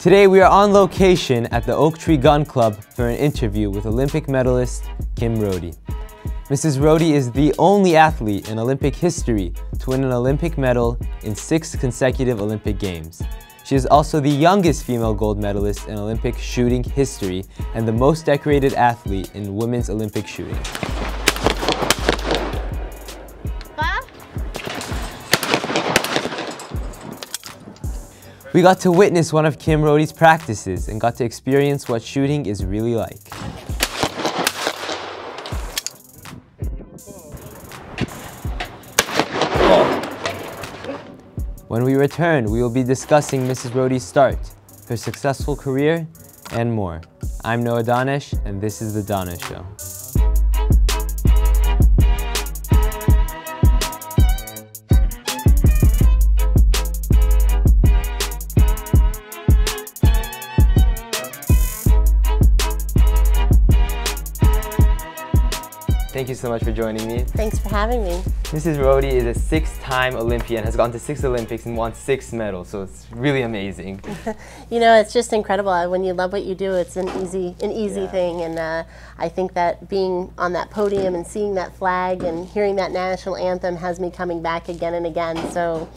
Today we are on location at the Oaktree Gun Club for an interview with Olympic medalist Kim Rhode. Mrs. Rhode is the only athlete in Olympic history to win an Olympic medal in six consecutive Olympic Games. She is also the youngest female gold medalist in Olympic shooting history and the most decorated athlete in women's Olympic shooting. We got to witness one of Kim Rhode's practices and got to experience what shooting is really like. When we return, we will be discussing Mrs. Rhode's start, her successful career, and more. I'm Noah Danesh, and this is The Danesh Show. So much for joining me. Thanks for having me. Mrs. Rhode is a six-time Olympian, has gone to six Olympics and won six medals, so it's really amazing. you know, it's just incredible. When you love what you do, it's an easy, an easy yeah. thing, and uh, I think that being on that podium and seeing that flag and hearing that national anthem has me coming back again and again. So.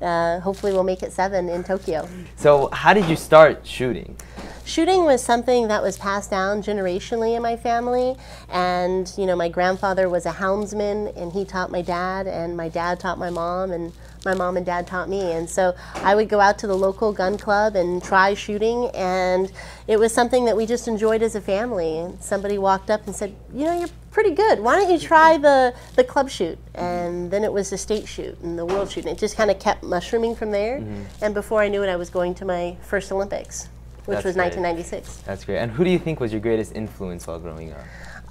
Uh, hopefully we'll make it seven in Tokyo. So how did you start shooting? Shooting was something that was passed down generationally in my family. And, you know, my grandfather was a houndsman and he taught my dad, and my dad taught my mom, and my mom and dad taught me. And so I would go out to the local gun club and try shooting. And it was something that we just enjoyed as a family. And somebody walked up and said, You know, you're pretty good. Why don't you try the, the club shoot? And then it was the state shoot and the world shoot. And it just kind of kept mushrooming from there. Mm -hmm. And before I knew it, I was going to my first Olympics which That's was great. 1996. That's great. And who do you think was your greatest influence while growing up?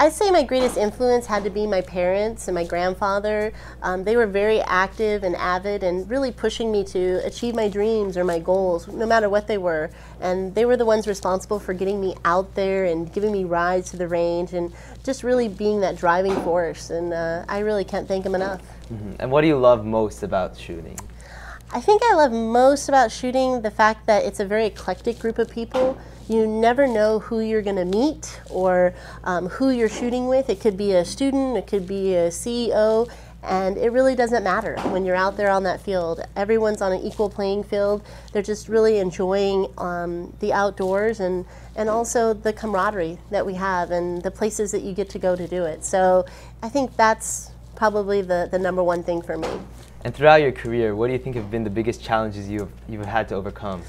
I'd say my greatest influence had to be my parents and my grandfather. Um, they were very active and avid and really pushing me to achieve my dreams or my goals, no matter what they were. And they were the ones responsible for getting me out there and giving me rides to the range and just really being that driving force. And uh, I really can't thank them enough. Mm -hmm. And what do you love most about shooting? I think I love most about shooting the fact that it's a very eclectic group of people. You never know who you're going to meet or um, who you're shooting with. It could be a student, it could be a CEO, and it really doesn't matter when you're out there on that field. Everyone's on an equal playing field. They're just really enjoying um, the outdoors and, and also the camaraderie that we have and the places that you get to go to do it. So I think that's probably the, the number one thing for me. And throughout your career, what do you think have been the biggest challenges you've, you've had to overcome?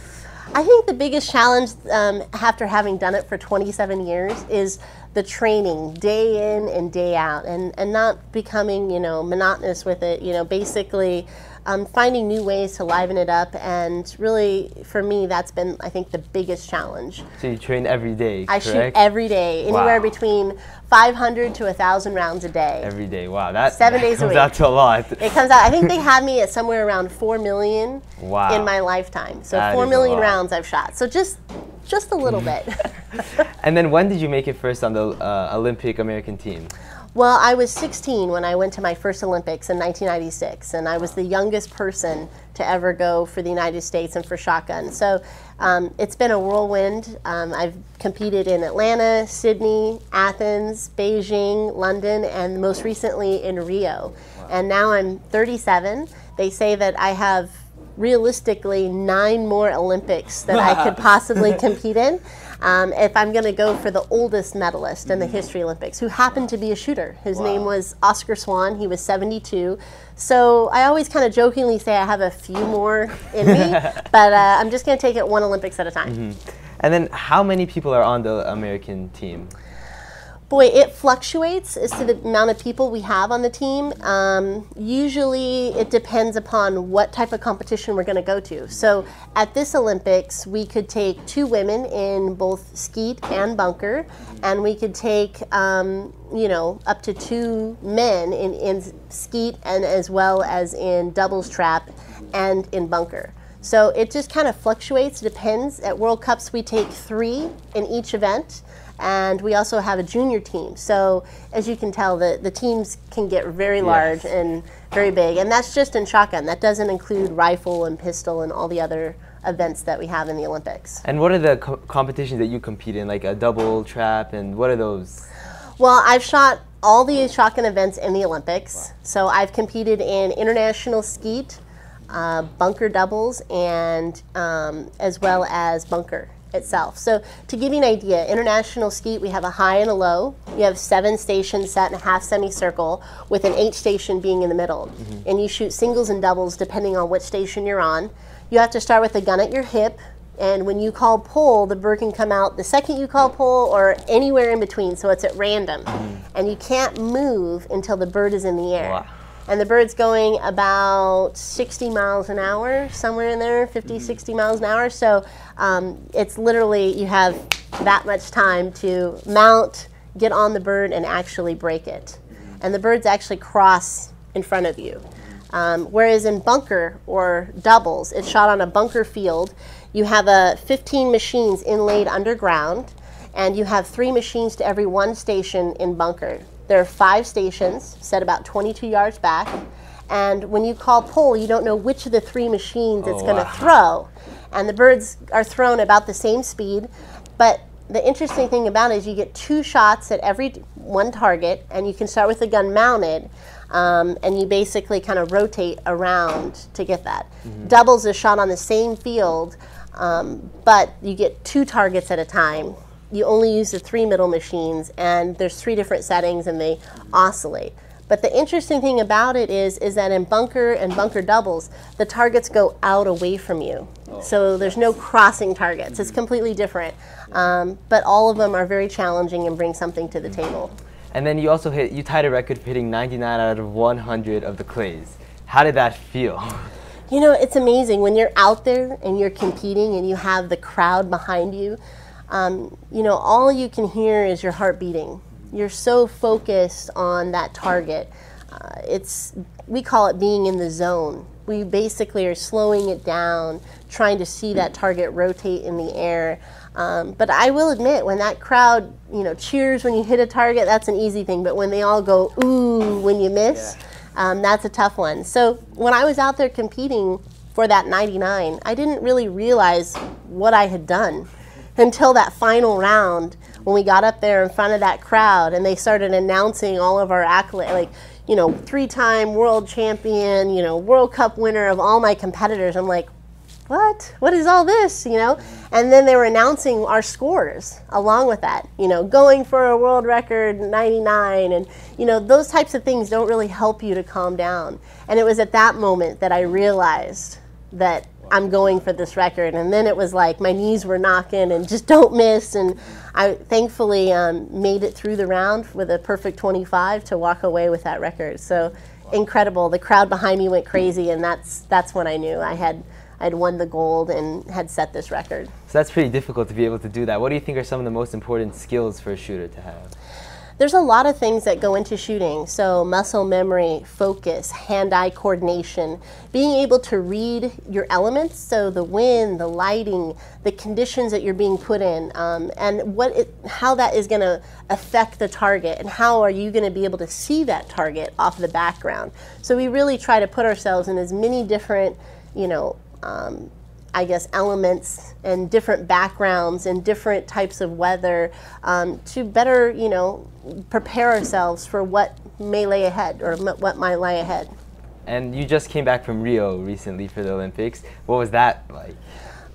I think the biggest challenge um, after having done it for 27 years is the training day in and day out and, and not becoming, you know, monotonous with it. You know, basically um, finding new ways to liven it up. And really, for me, that's been, I think, the biggest challenge. So you train every day, I shoot every day, anywhere wow. between 500 to 1,000 rounds a day. Every day, wow. That, Seven that days a week. out to a lot. It comes out, I think they had me at somewhere around 4 million wow. in my lifetime. So that 4 million rounds I've shot. So just just a little bit. and then when did you make it first on the uh, Olympic American team? Well, I was 16 when I went to my first Olympics in 1996, and I was the youngest person to ever go for the United States and for shotgun. So um, it's been a whirlwind. Um, I've competed in Atlanta, Sydney, Athens, Beijing, London, and most recently in Rio. Wow. And now I'm 37. They say that I have realistically nine more Olympics that I could possibly compete in. Um, if I'm going to go for the oldest medalist in the History Olympics, who happened to be a shooter. His wow. name was Oscar Swahn. He was 72. So I always kind of jokingly say I have a few more in me, but uh, I'm just going to take it one Olympics at a time. Mm -hmm. And then, how many people are on the American team? Boy, it fluctuates as to the amount of people we have on the team. Um, usually, it depends upon what type of competition we're going to go to. So, at this Olympics, we could take two women in both skeet and bunker, and we could take, um, you know, up to two men in, in skeet and as well as in doubles trap and in bunker. So it just kind of fluctuates, depends. At World Cups, we take three in each event and we also have a junior team. So as you can tell, the, the teams can get very large yes. and very big, and that's just in shotgun. That doesn't include rifle and pistol and all the other events that we have in the Olympics. And what are the co competitions that you compete in, like a double trap, and what are those? Well, I've shot all the shotgun events in the Olympics. Wow. So I've competed in international skeet, uh, bunker doubles, and um, as well as bunker itself. So to give you an idea, international skeet, we have a high and a low. You have seven stations set in a half semicircle with an eight station being in the middle. Mm -hmm. And you shoot singles and doubles depending on which station you're on. You have to start with a gun at your hip. And when you call pull, the bird can come out the second you call pull or anywhere in between. So it's at random. Mm -hmm. And you can't move until the bird is in the air. Wow and the bird's going about 60 miles an hour, somewhere in there, 50, mm -hmm. 60 miles an hour. So um, it's literally, you have that much time to mount, get on the bird, and actually break it. Mm-hmm. And the birds actually cross in front of you. Um, whereas in bunker or doubles, it's shot on a bunker field. You have a 15 machines inlaid underground, and you have three machines to every one station in bunker. There are five stations set about 22 yards back. And when you call pull, you don't know which of the three machines it's oh, going to wow. throw. And the birds are thrown about the same speed. But the interesting thing about it is you get two shots at every one target, and you can start with the gun mounted. Um, and you basically kind of rotate around to get that. Mm -hmm. Doubles is shot on the same field, um, but you get two targets at a time you only use the three middle machines and there's three different settings and they oscillate. But the interesting thing about it is, is that in bunker and bunker doubles, the targets go out away from you. Oh. So there's no crossing targets. It's completely different. Um, but all of them are very challenging and bring something to the table. And then you also hit, you tied a record for hitting 99 out of 100 of the clays. How did that feel? You know, it's amazing when you're out there and you're competing and you have the crowd behind you um, you know, all you can hear is your heart beating. You're so focused on that target. Uh, it's we call it being in the zone. We basically are slowing it down, trying to see that target rotate in the air. Um, but I will admit, when that crowd, you know, cheers when you hit a target, that's an easy thing. But when they all go ooh when you miss, yeah. um, that's a tough one. So when I was out there competing for that 99, I didn't really realize what I had done until that final round when we got up there in front of that crowd and they started announcing all of our accolades, like, you know, three time world champion, you know, World Cup winner of all my competitors. I'm like, what? What is all this? You know? And then they were announcing our scores along with that, you know, going for a world record 99. And, you know, those types of things don't really help you to calm down. And it was at that moment that I realized that I'm going for this record. And then it was like my knees were knocking and just don't miss. And I thankfully um, made it through the round with a perfect 25 to walk away with that record. So incredible. The crowd behind me went crazy, and that's that's when I knew I had. I'd won the gold and had set this record. So that's pretty difficult to be able to do that. What do you think are some of the most important skills for a shooter to have? There's a lot of things that go into shooting. So muscle memory, focus, hand-eye coordination, being able to read your elements, so the wind, the lighting, the conditions that you're being put in, um, and what it, how that is going to affect the target, and how are you going to be able to see that target off the background. So we really try to put ourselves in as many different, you know, um, I guess, elements and different backgrounds and different types of weather um, to better, you know, prepare ourselves for what may lay ahead or what might lie ahead. And you just came back from Rio recently for the Olympics. What was that like?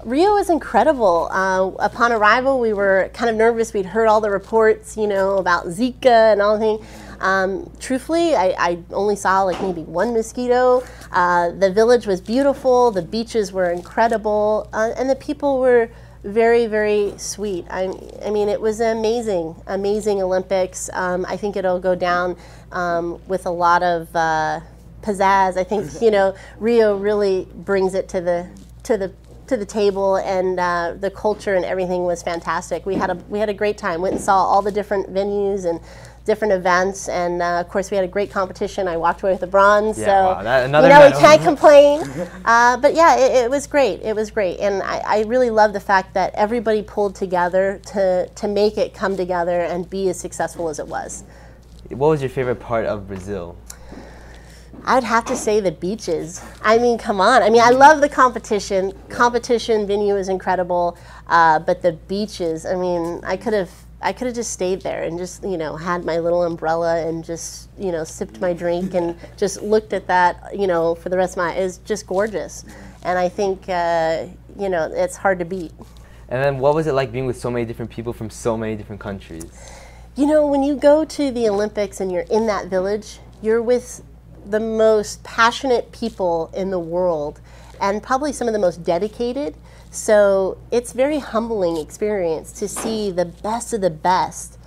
Rio was incredible. Uh, upon arrival, we were kind of nervous. We'd heard all the reports, you know, about Zika and all the things. Um, truthfully, I, I, only saw like maybe one mosquito. Uh, the village was beautiful. The beaches were incredible, uh, and the people were very, very sweet. I, I, mean, it was amazing, amazing Olympics. Um, I think it'll go down um, with a lot of uh, pizzazz. I think you know Rio really brings it to the to the to the table, and uh, the culture and everything was fantastic. We had a we had a great time. Went and saw all the different venues and different events, and uh, of course we had a great competition. I walked away with the bronze, yeah, so wow, that, you know medal. we can't complain. uh, but yeah, it, it, was great. It was great, and I, I, really love the fact that everybody pulled together to to make it come together and be as successful as it was. What was your favorite part of Brazil? I'd have to say the beaches. I mean, come on. I mean, I love the competition. Competition venue is incredible, uh, but the beaches. I mean, I could have. I could have just stayed there and just, you know, had my little umbrella and just, you know, sipped my drink and just looked at that, you know, for the rest of my. It's just gorgeous, and I think, uh, you know, it's hard to beat. And then, what was it like being with so many different people from so many different countries? You know, when you go to the Olympics and you're in that village, you're with the most passionate people in the world and probably some of the most dedicated. So it's very humbling experience to see the best of the best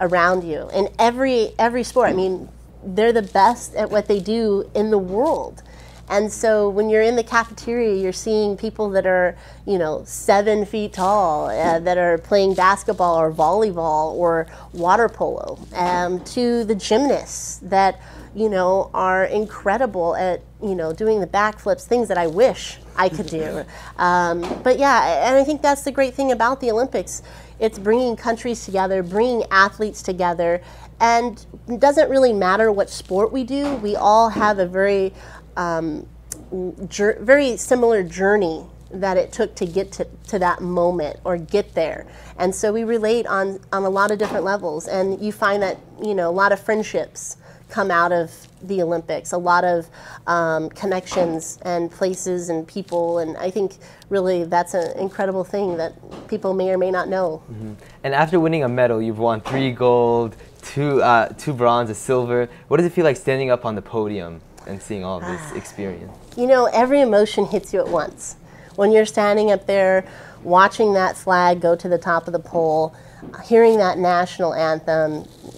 around you in every every sport. I mean, they're the best at what they do in the world. And so when you're in the cafeteria, you're seeing people that are, you know, seven feet tall uh, that are playing basketball or volleyball or water polo, um, to the gymnasts that you know, are incredible at, you know, doing the backflips, things that I wish I could do. Um, but yeah, and I think that's the great thing about the Olympics. It's bringing countries together, bringing athletes together, and it doesn't really matter what sport we do. We all have a very, um, very similar journey that it took to get to, to that moment or get there. And so we relate on, on a lot of different levels. And you find that, you know, a lot of friendships come out of the Olympics. A lot of um, connections and places and people, and I think really that's an incredible thing that people may or may not know. Mm -hmm. And after winning a medal, you've won three gold, two uh, two bronze, a silver. What does it feel like standing up on the podium and seeing all of this experience? You know, every emotion hits you at once. When you're standing up there, watching that flag go to the top of the pole, hearing that national anthem,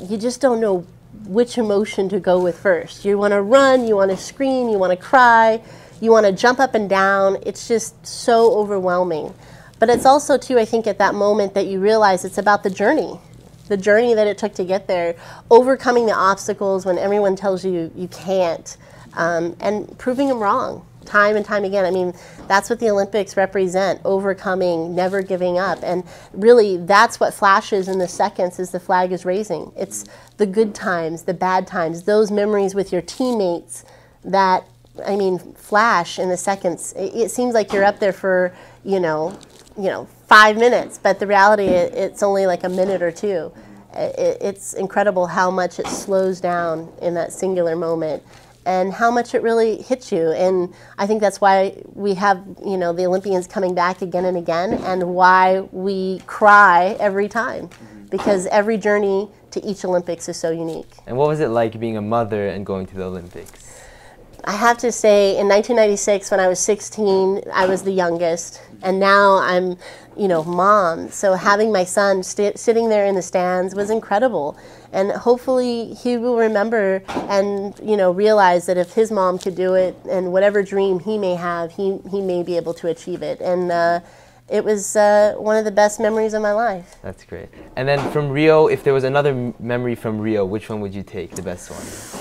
you just don't know which emotion to go with first. You want to run, you want to scream, you want to cry, you want to jump up and down. It's just so overwhelming. But it's also, too, I think, at that moment that you realize it's about the journey, the journey that it took to get there, overcoming the obstacles when everyone tells you you can't, um, and proving them wrong time and time again. I mean, that's what the Olympics represent overcoming, never giving up. And really, that's what flashes in the seconds as the flag is raising. It's the good times, the bad times, those memories with your teammates that, I mean, flash in the seconds. It, it seems like you're up there for, you know, you know, five minutes, but the reality, it, it's only like a minute or two. It, it's incredible how much it slows down in that singular moment and how much it really hits you. And I think that's why we have, you know, the Olympians coming back again and again, and why we cry every time, because every journey to each Olympics is so unique. And what was it like being a mother and going to the Olympics? I have to say, in 1996, when I was 16, I was the youngest, and now I'm, you know, mom. So having my son sitting there in the stands was incredible, and hopefully he will remember and you know realize that if his mom could do it, and whatever dream he may have, he he may be able to achieve it. And uh, it was uh, one of the best memories of my life. That's great. And then from Rio, if there was another memory from Rio, which one would you take, the best one?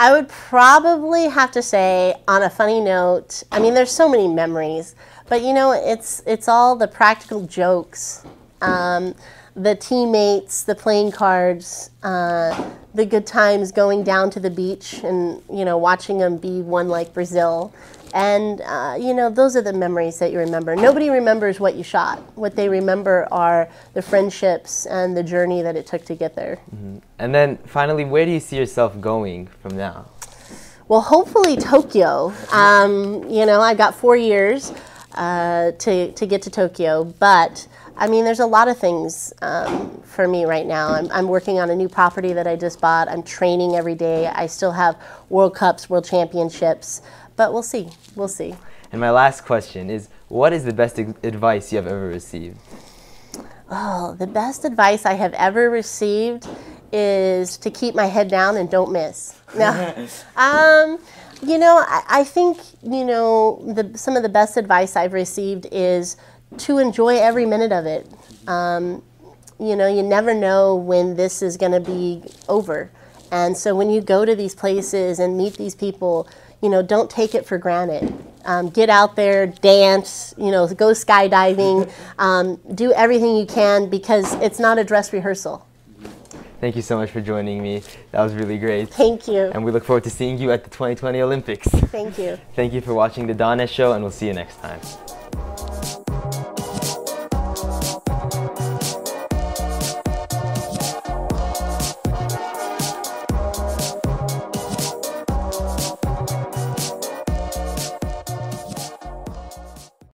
I would probably have to say, on a funny note, I mean, there's so many memories, but you know, it's it's all the practical jokes, um, the teammates, the playing cards, uh, the good times going down to the beach and you know watching them be one like Brazil. And, uh, you know, those are the memories that you remember. Nobody remembers what you shot. What they remember are the friendships and the journey that it took to get there. Mm -hmm. And then finally, where do you see yourself going from now? Well, hopefully Tokyo. Um, you know, I've got four years uh, to, to get to Tokyo, but I mean, there's a lot of things um, for me right now. I'm, I'm, working on a new property that I just bought. I'm training every day. I still have World Cups, World Championships. But we'll see. We'll see. And my last question is what is the best advice you have ever received? Oh, the best advice I have ever received is to keep my head down and don't miss. No. um, you know, I, I, think, you know, the, some of the best advice I've received is to enjoy every minute of it. Um, you know, you never know when this is going to be over. And so when you go to these places and meet these people, you know, don't take it for granted. Um, get out there, dance, you know, go skydiving, um, do everything you can because it's not a dress rehearsal. Thank you so much for joining me. That was really great. Thank you. And we look forward to seeing you at the 2020 Olympics. Thank you. Thank you for watching The Don Show, and we'll see you next time.